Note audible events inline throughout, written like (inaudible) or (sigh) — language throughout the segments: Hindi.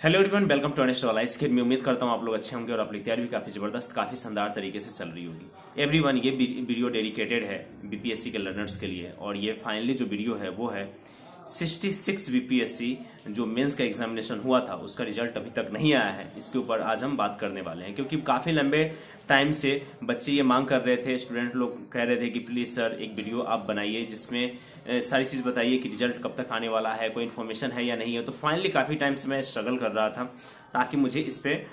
Hello everyone welcome to honest वाला इसके मैं उम्मीद करता हूँ आप लोग अच्छे होंगे और अपनी तैयारी भी काफ़ी ज़बरदस्त, काफ़ी शानदार तरीके से चल रही होगी। एवरीवन ये वीडियो डेडिकेटेड है बीपीएससी के लर्नर्स के लिए और ये फाइनली जो वीडियो है, वो है 66 बीपीएससी जो मेंस का एग्जामिनेशन हुआ था, उसका रिज़ल्ट अभी तक नहीं आया है। इसके ऊपर आज हम बात करने वाले हैं, क्योंकि काफ़ी लंबे टाइम से बच्चे ये मांग कर रहे थे स्टूडेंट लोग कह रहे थे कि प्लीज़ सर एक वीडियो आप बनाइए, जिसमें सारी चीज़ बताइए कि रिज़ल्ट कब तक आने वाला है, कोई इन्फॉर्मेशन है या नहीं है। तो फाइनली काफ़ी टाइम से मैं स्ट्रगल कर रहा था, ताकि मुझे इस पर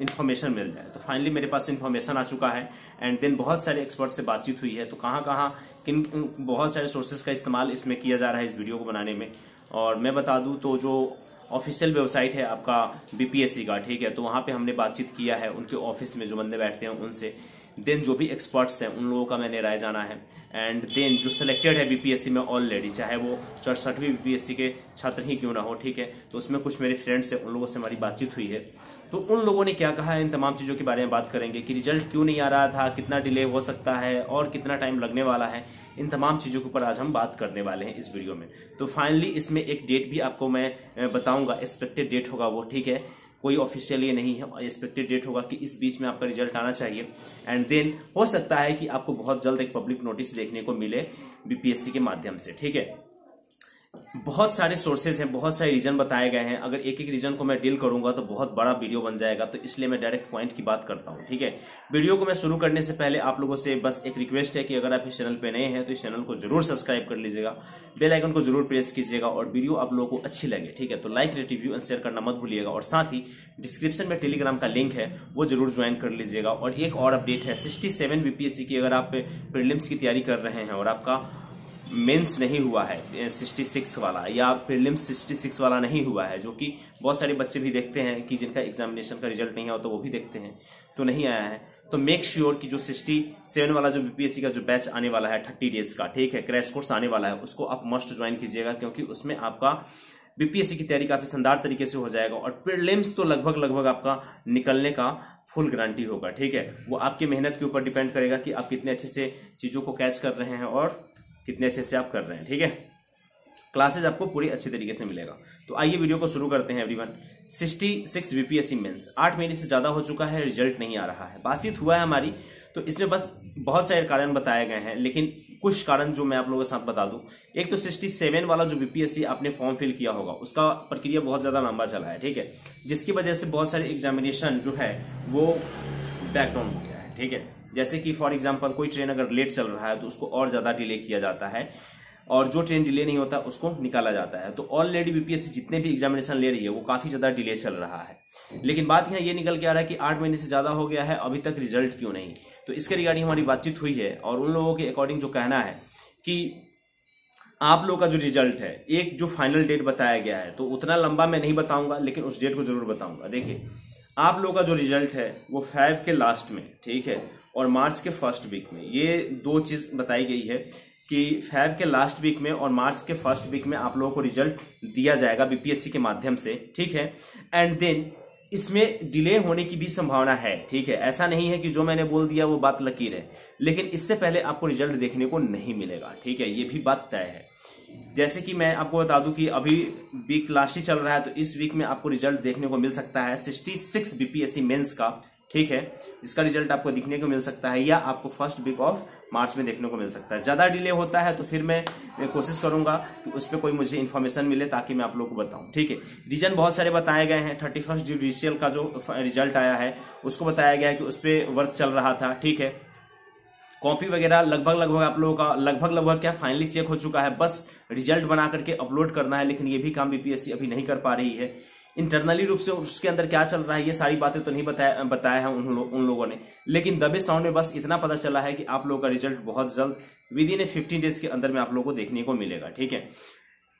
इन्फॉर्मेशन मिल जाए। तो फाइनली मेरे पास इन्फॉर्मेशन आ चुका है एंड देन बहुत सारे एक्सपर्ट से बातचीत हुई है। तो कहाँ कहाँ किन बहुत सारे सोर्सेज का इस्तेमाल इसमें किया जा रहा है इस वीडियो को बनाने में। और मैं बता दूँ तो जो ऑफिशियल वेबसाइट है आपका बीपीएससी का, ठीक है तो वहाँ पे हमने बातचीत किया है उनके ऑफ़िस में जो बंदे बैठते हैं उनसे। देन जो भी एक्सपर्ट्स हैं, उन लोगों का मैंने राय जाना है। एंड देन जो सिलेक्टेड है बीपीएससी में ऑलरेडी चाहे वो चौसठवीं बीपीएससी के छात्र ही क्यों ना हो, ठीक है तो उसमें कुछ मेरे फ्रेंड्स हैं, उन लोगों से हमारी बातचीत हुई है। तो उन लोगों ने क्या कहा? है इन तमाम चीज़ों के बारे में बात करेंगे कि रिज़ल्ट क्यों नहीं आ रहा था, कितना डिले हो सकता है और कितना टाइम लगने वाला है। इन तमाम चीज़ों के ऊपर आज हम बात करने वाले हैं इस वीडियो में। तो फाइनली इसमें एक डेट भी आपको मैं बताऊँगा। एक्सपेक्टेड डेट होगा वो, ठीक है? कोई ऑफिशियल ये नहीं है। एक्सपेक्टेड डेट होगा कि इस बीच में आपका रिज़ल्ट आना चाहिए। एंड देन हो सकता है कि आपको बहुत जल्द एक पब्लिक नोटिस देखने को मिले बीपीएससी के माध्यम से, ठीक है? बहुत सारे सोर्सेज हैं, बहुत सारे रीजन बताए गए हैं। अगर एक एक रीजन को मैं डील करूँगा तो बहुत बड़ा वीडियो बन जाएगा तो इसलिए मैं डायरेक्ट पॉइंट की बात करता हूँ, ठीक है? वीडियो को मैं शुरू करने से पहले आप लोगों से बस एक रिक्वेस्ट है कि अगर आप इस चैनल पे नए हैं तो इस चैनल को ज़रूर सब्सक्राइब कर लीजिएगा। बेल आइकन को ज़रूर प्रेस कीजिएगा और वीडियो आप लोगों को अच्छी लगे, ठीक है? तो लाइक रिव्यू एंड शेयर करना मत भूलिएगा। और साथ ही डिस्क्रिप्शन में टेलीग्राम का लिंक है, वो ज़रूर ज्वाइन कर लीजिएगा। और एक और अपडेट है सिक्सटी सेवन बीपीएससी की अगर आप प्रिलिम्स की तैयारी कर रहे हैं और आपका मेंस नहीं हुआ है 66 वाला, या प्रीलिम्स 66 वाला नहीं हुआ है, जो कि बहुत सारे बच्चे भी देखते हैं कि जिनका एग्जामिनेशन का रिज़ल्ट नहीं आया तो वो भी देखते हैं तो नहीं आया है। तो मेक श्योर sure कि जो 67 वाला जो बीपीएससी का जो बैच आने वाला है 30 डेज़ का, ठीक है क्रैश कोर्स आने वाला है, उसको आप मस्ट ज्वाइन कीजिएगा, क्योंकि उसमें आपका बीपीएससी की तैयारी काफ़ी शानदार तरीके से हो जाएगा, और प्रीलिम्स तो लगभग लगभग आपका निकलने का फुल गारंटी होगा, ठीक है। वो आपकी मेहनत के ऊपर डिपेंड करेगा कि आप कितने अच्छे से चीज़ों को कैच कर रहे हैं, और कितने अच्छे से आप कर रहे हैं, ठीक है? क्लासेज आपको पूरी अच्छी तरीके से मिलेगा। तो आइए वीडियो को शुरू करते हैं एवरीवन 66 बीपीएससी मेंस आठ महीने से ज़्यादा हो चुका है रिज़ल्ट नहीं आ रहा है। बातचीत हुआ है हमारी तो इसमें बस बहुत सारे कारण बताए गए हैं, लेकिन कुछ कारण जो मैं आप लोगों के साथ बता दूँ। एक तो 67 वाला जो बीपीएससी आपने फॉर्म फिल किया होगा, उसका प्रक्रिया बहुत ज़्यादा लंबा चला है, ठीक है? जिसकी वजह से बहुत सारे एग्जामिनेशन जो है, वो बैकडाउन हो गया है, ठीक है? जैसे कि फॉर एग्ज़ाम्पल कोई ट्रेन अगर लेट चल रहा है तो उसको और ज़्यादा डिले किया जाता है और जो ट्रेन डिले नहीं होता, उसको निकाला जाता है। तो ऑलरेडी बीपीएससी जितने भी एग्जामिनेशन ले रही है, वो काफ़ी ज़्यादा डिले चल रहा है। लेकिन बात यहाँ ये निकल के आ रहा है कि आठ महीने से ज़्यादा हो गया है, अभी तक रिज़ल्ट क्यों नहीं? तो इसके रिगार्डिंग हमारी बातचीत हुई है और उन लोगों के अकॉर्डिंग जो कहना है कि आप लोग का जो रिज़ल्ट है, एक जो फाइनल डेट बताया गया है तो उतना लंबा मैं नहीं बताऊँगा, लेकिन उस डेट को ज़रूर बताऊँगा। देखिए आप लोगों का जो रिज़ल्ट है, वो फाइव के लास्ट में, ठीक है? और मार्च के फ़र्स्ट वीक में। ये दो चीज़ बताई गई है कि फेब के लास्ट वीक में और मार्च के फ़र्स्ट वीक में आप लोगों को रिज़ल्ट दिया जाएगा बीपीएससी के माध्यम से, ठीक है? एंड देन इसमें डिले होने की भी संभावना है, ठीक है? ऐसा नहीं है कि जो मैंने बोल दिया वो बात लकीर है। लेकिन इससे पहले आपको रिज़ल्ट देखने को नहीं मिलेगा, ठीक है? ये भी बात तय है। जैसे कि मैं आपको बता दूँ कि अभी वीक लास्ट ही चल रहा है तो इस वीक में आपको रिज़ल्ट देखने को मिल सकता है 66 बीपीएससी मेन्स का, ठीक है? इसका रिज़ल्ट आपको दिखने को मिल सकता है या आपको फ़र्स्ट वीक ऑफ़ मार्च में देखने को मिल सकता है। ज़्यादा डिले होता है तो फिर मैं कोशिश करूँगा कि उस पर कोई मुझे इन्फॉर्मेशन मिले ताकि मैं आप लोग को बताऊँ, ठीक है? रीजन बहुत सारे बताए गए हैं। थर्टी फ़र्स्ट जुडिशियल का जो रिज़ल्ट आया है, उसको बताया गया है कि उस पर वर्क चल रहा था, ठीक है? कॉपी वगैरह लगभग लगभग आप लोगों का लगभग लगभग क्या फाइनली चेक हो चुका है। बस रिज़ल्ट बना करके अपलोड करना है लेकिन ये भी काम बीपीएससी अभी नहीं कर पा रही है। इंटरनली रूप से उसके अंदर क्या चल रहा है ये सारी बातें तो नहीं बताया बताया है उन, लो, उन लोगों ने। लेकिन दबे साउंड में बस इतना पता चला है कि आप लोगों का रिज़ल्ट बहुत जल्द within a fifteen days के अंदर में आप लोगों को देखने को मिलेगा ठीक है?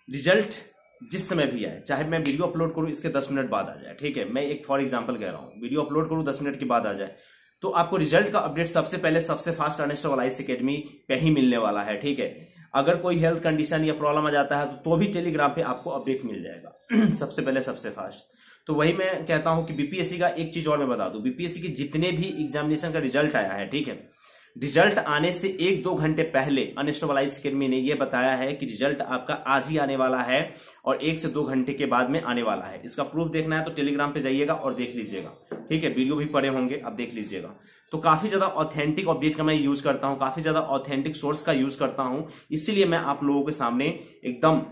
रिज़ल्ट जिस समय भी आए चाहे मैं वीडियो अपलोड करूँ इसके दस मिनट बाद आ जाए ठीक है? मैं एक फॉर एग्ज़ाम्पल कह रहा हूँ वीडियो अपलोड करूँ दस मिनट के बाद आ जाए। तो आपको रिज़ल्ट का अपडेट सबसे पहले सबसे फास्ट अर्नेस्ट इस अकेडमी पे ही मिलने वाला है ठीक है? अगर कोई हेल्थ कंडीशन या प्रॉब्लम आ जाता है तो, तो भी टेलीग्राम पे आपको अपडेट मिल जाएगा। (clears throat) सबसे पहले सबसे फास्ट। तो वही मैं कहता हूँ कि बीपीएससी का एक चीज़ और मैं बता दू। बीपीएससी के जितने भी एग्जामिनेशन का रिज़ल्ट आया है ठीक है? रिज़ल्ट आने से एक दो घंटे पहले अनस्टेबलाइज अकेडमी ने यह बताया है कि रिज़ल्ट आपका आज ही आने वाला है और एक से दो घंटे के बाद में आने वाला है। इसका प्रूफ देखना है तो टेलीग्राम पे जाइएगा और देख लीजिएगा। ठीक है, वीडियो भी पड़े होंगे अब देख लीजिएगा। तो काफ़ी ज़्यादा ऑथेंटिक अपडेट का मैं यूज़ करता हूँ, काफ़ी ज़्यादा ऑथेंटिक सोर्स का यूज़ करता हूँ। इसीलिए मैं आप लोगों के सामने एकदम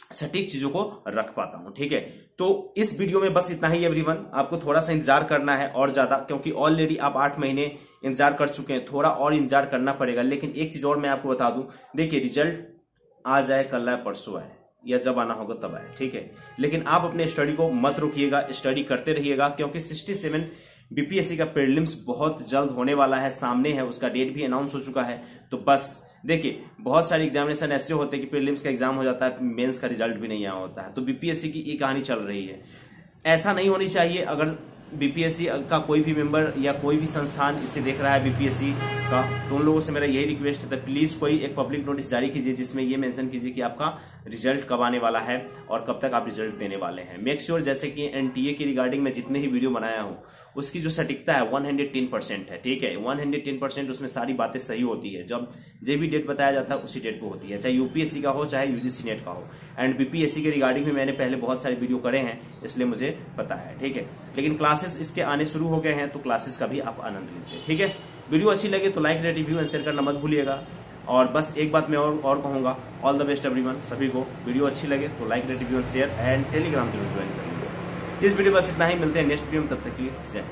सटीक चीज़ों को रख पाता हूँ, ठीक है? तो इस वीडियो में बस इतना ही एवरीवन आपको थोड़ा सा इंतज़ार करना है और ज़्यादा, क्योंकि ऑलरेडी आप आठ महीने इंतज़ार कर चुके हैं। थोड़ा और इंतज़ार करना पड़ेगा, लेकिन एक चीज़ और मैं आपको बता दूँ। देखिए रिज़ल्ट आ जाए, कल आए, परसों आए, या जब आना होगा तब आए, ठीक है? लेकिन आप अपने स्टडी को मत रुकिएगा स्टडी करते रहिएगा, क्योंकि 67 बीपीएससी का प्रीलिम्स बहुत जल्द होने वाला है, सामने है, उसका डेट भी अनाउंस हो चुका है। तो बस देखिए, बहुत सारे एग्जामिनेशन ऐसे होते हैं कि प्रीलिम्स का एग्ज़ाम हो जाता है मेंस का रिज़ल्ट भी नहीं आया होता है। तो बीपीएससी की ये कहानी चल रही है। ऐसा नहीं होनी चाहिए, अगर बीपीएससी का कोई भी मेंबर या कोई भी संस्थान इसे देख रहा है बीपीएससी का तो उन लोगों से मेरा यही रिक्वेस्ट है प्लीज़ कोई एक पब्लिक नोटिस जारी कीजिए जिसमें ये मेंशन कीजिए कि आपका रिज़ल्ट कब आने वाला है और कब तक आप रिज़ल्ट देने वाले हैं। मेक श्योर sure जैसे कि एनटीए की रिगार्डिंग में जितने ही वीडियो बनाया हूँ, उसकी जो सटीकता है वन परसेंट है, ठीक है? वन परसेंट उसमें सारी बातें सही होती है। जब जो भी डेट बताया जाता है, उसी डेट को होती है, चाहे यूपीएससी का हो, चाहे यूजीसी नेट का हो। एंड बीपीएससी के रिगार्डिंग भी मैंने पहले बहुत सारे वीडियो करे हैं, इसलिए मुझे पता है, ठीक है? लेकिन क्लासेस इसके आने शुरू हो गए हैं तो क्लासेस का भी आप आनंद लीजिए, ठीक है? वीडियो अच्छी लगे तो like rate review and share करना मत भूलिएगा। और बस एक बात मैं और और कहूँगा ऑल द बेस्ट एवरीवन सभी को। वीडियो अच्छी लगे तो like rate review and share and Telegram ज़रूर ज्वाइन कर लीजिए। इस वीडियो बस इतना ही, मिलते हैं नेक्स्ट वीडियो में, तब तक के लिए जय